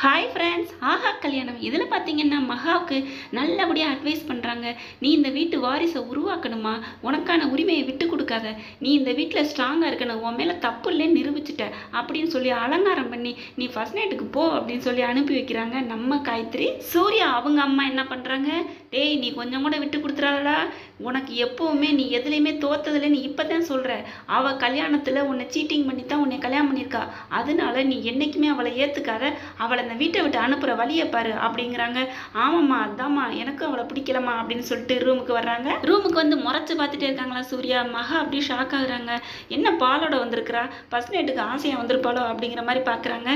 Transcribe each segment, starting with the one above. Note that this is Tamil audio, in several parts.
ஹாய் ஃப்ரெண்ட்ஸ் ஆஹா கல்யாணம். இதில் பார்த்தீங்கன்னா மகாவுக்கு நல்லபடியாக அட்வைஸ் பண்ணுறாங்க நீ இந்த வீட்டு வாரிசை உருவாக்கணுமா? உனக்கான உரிமையை விட்டு கொடுக்காத. நீ இந்த வீட்டில் ஸ்ட்ராங்காக இருக்கணும். உன் மேலே தப்பு இல்லைன்னு நிரூபிச்சிட்ட. அப்படின்னு சொல்லி அலங்காரம் பண்ணி நீ ஃபர்ஸ்ட் நைட்டுக்கு போ அப்படின்னு சொல்லி அனுப்பி வைக்கிறாங்க நம்ம காயத்ரி. சூர்யா அவங்க அம்மா என்ன பண்ணுறாங்க டேய் நீ கொஞ்சம் கூட விட்டு கொடுத்துறாடா உனக்கு எப்போவுமே நீ எதுலேயுமே தோத்ததில்லை. நீ இப்போ தான் சொல்கிற அவள் கல்யாணத்தில் உன்னை சீட்டிங் பண்ணி தான் உன்னை கல்யாணம் பண்ணியிருக்கா. அதனால நீ என்றைக்குமே அவளை ஏற்றுக்காத அவளை அந்த வீட்டை விட்டு அனுப்புகிற வழியை பாரு அப்படிங்கிறாங்க. ஆமாம்மா அதாம்மா எனக்கும் அவளை பிடிக்கலம்மா அப்படின்னு சொல்லிட்டு ரூமுக்கு வர்றாங்க. ரூமுக்கு வந்து முறைச்சு பார்த்துட்டே இருக்காங்களா சூர்யா? மகா அப்படியே ஷாக் ஆகுறாங்க. என்ன பாலோட வந்திருக்கிறா? ஃபர்ஸ்ட் நைட்டுக்கு ஆசையாக வந்திருப்பாளோ அப்படிங்கிற மாதிரி பார்க்குறாங்க.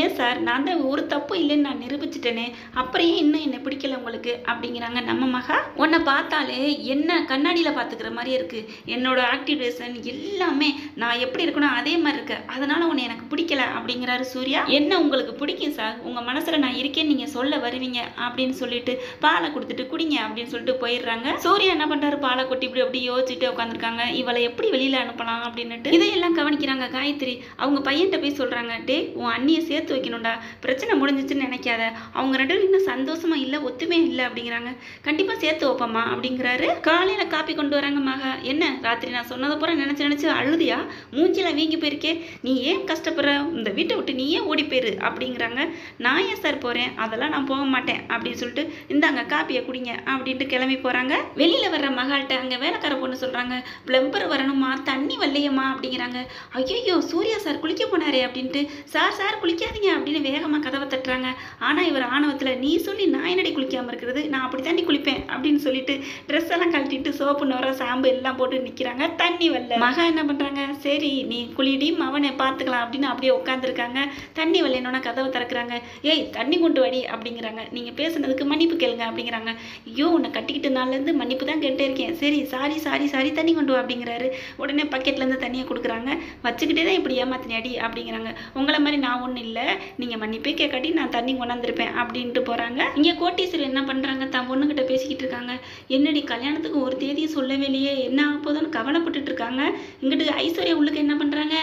ஏன் சார்? நான் தான் ஒரு தப்பு இல்லைன்னு நான் நிரூபிச்சிட்டேனே. அப்புறம் ஏன் இன்னும் என்னை பிடிக்கல உங்களுக்கு? அப்படிங்கிறாங்க நம்ம மகா. உன்னை பார்த்தாலே என்ன கண்ணாடியில் பார்த்துக்கிற மாதிரியே இருக்குது என்னோட ஆக்டிவேஷன் எல்லாமே நான் எப்படி இருக்கணும் அதே மாதிரி இருக்கு. அதனால உன்னை எனக்கு பிடிக்கல அப்படிங்கிறாரு சூர்யா. என்ன உங்களுக்கு பிடிக்கும் சார்? உங்கள் மனசில் நான் இருக்கேன்னு நீங்கள் சொல்ல வருவீங்க அப்படின்னு சொல்லிட்டு பாலை கொடுத்துட்டு குடிங்க அப்படின்னு சொல்லிட்டு போயிடுறாங்க. சூர்யா என்ன பண்ணுறாரு பாலை கொட்டி இப்படி அப்படி யோசிச்சுட்டு உட்காந்துருக்காங்க இவளை எப்படி வெளியில் அனுப்பலாம் அப்படின்னுட்டு இதையெல்லாம் கவனிக்கிறாங்க காயத்ரி. அவங்க பையன்கிட்ட போய் சொல்கிறாங்க டே உன் அண்ணியை சேர்த்து வைக்கணும்டா. பிரச்சனை முடிஞ்சிச்சுன்னு நினைக்காத. அவங்க ரெண்டு பேரும் இன்னும் சந்தோஷமா இல்லை ஒத்துமே இல்லை அப்படிங்கிறாங்க. கண்டிப்பாக சேர்த்து வைப்போம்மா அப்படிங்கிறாரு. காலையில் காப்பி கொண்டு வராங்க மகா. என்ன ராத்திரி நான் சொன்னதை பூரா நினச்சி நினச்சி அழுதியா? மூஞ்சியில் வீங்கி போயிருக்கே. நீ ஏன் கஷ்டப்படுற? இந்த வீட்டை விட்டு நீ ஏன் ஓடி போயிரு அப்படிங்கிறாங்க. நான் ஏன் சார் போகிறேன் அதெல்லாம் நான் போக மாட்டேன் அப்படின்னு சொல்லிட்டு இந்தாங்க காப்பியை குடிங்க அப்படின்ட்டு கிளம்பி போகிறாங்க வெளியில் வர்ற மகள்கிட்ட அங்கே வேலைக்கார பொண்ணு சொல்கிறாங்க பிளம்பர் வரணுமா தண்ணி வரலையம்மா அப்படிங்கிறாங்க. ஐயோ சூர்யா சார் குளிக்க போனாரே அப்படின்ட்டு சார் சார் குளிக்காதீங்க அப்படின்னு வேகமாக கதவை தட்டுறாங்க. ஆனால் இவர் ஆணவத்தில் நீ சொல்லி நான் என்னடி குளிக்காமல் இருக்கிறது? நான் அப்படி தாண்டி குளிப்பேன் அப்படின்னு சொல்லிட்டு ட்ரெஸ் எல்லாம் கழட்டிட்டு சோப்பு நோர சாம்பு எல்லாம் போட்டு நிற்கிறாங்க தண்ணி வரல. மகா என்ன பண்ணுறாங்க சரி நீ குளிடி மவனை பார்த்துக்கலாம் அப்படின்னு அப்படியே உட்காந்துருக்காங்க தண்ணி வரலன்னொன்னே கதவை திறக்கிறாங்க. ஏய் தண்ணி கொண்டு வடி அப்படிங்கிறாங்க. நீங்கள் பேசுனதுக்கு மன்னிப்பு கேளுங்க அப்படிங்கிறாங்க. ஐயோ உன்னை கட்டிக்கிட்ட நாள்லேருந்து மன்னிப்பு தான் கேட்டே இருக்கேன். சரி சாரி சாரி சாரி தண்ணி கொண்டு வா அப்படிங்கிறாரு. உடனே பக்கெட்லேருந்து தண்ணியை கொடுக்குறாங்க. வச்சுக்கிட்டே தான் இப்படி ஏமாத்தினாடி அப்படிங்கிறாங்க. உங்களை மாதிரி நான் ஒன்றும் இல்லை. நீங்கள் மன்னிப்பே கேட்காட்டி நான் தண்ணி கொண்டாந்துருப்பேன் அப்படின்ட்டு போகிறாங்க இங்கே கோட்டீஸ்வரர் என்ன பண்ணுறாங்க தான் பொண்ணுக்கிட்ட பேசிக்கிட்டு இருக்காங்க. என்னடி கல்யாணத்துக்கு ஒரு தேதியும் சொல்லவே இல்லையே. என்ன ஆக போதுன்னு கவலைப்பட்டுட்டு இருக்காங்க. இங்கிட்டு ஐஸ்வர்யா உள்ளுக்கு என்ன பண்ணுறாங்க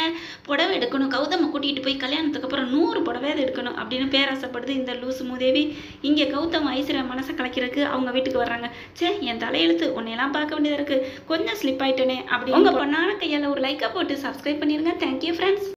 புடவை எடுக்கணும். கௌதமை கூட்டிகிட்டு போய் கல்யாணத்துக்கு அப்புறம் நூறு புடவையாவது எடுக்கணும் அப்படின்னு பேராசைப்படுது இந்த லூசு மூதேவி. இங்கே கௌதம் ஐஸ்வர்யா மனசை கலைக்கிறதுக்கு அவங்க வீட்டுக்கு வர்றாங்க. சே என் தலையெழுத்து உன்னையெல்லாம் பார்க்க வேண்டியதாக இருக்குது கொஞ்சம் ஸ்லிப் ஆயிட்டேனே அப்படி உங்கள் பொண்ணான கையால் ஒரு லைக்கை போட்டு சப்ஸ்கிரைப் பண்ணிடுங்க தேங்க்யூ ஃப்ரெண்ட்ஸ்